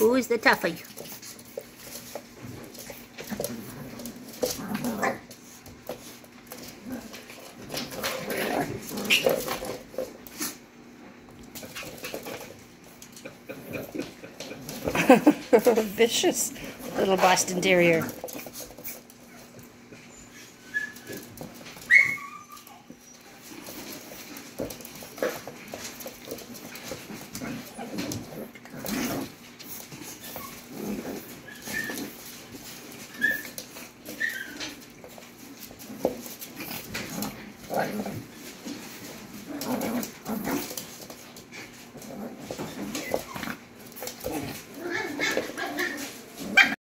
Who's the toughie? Vicious little Boston Terrier. Right.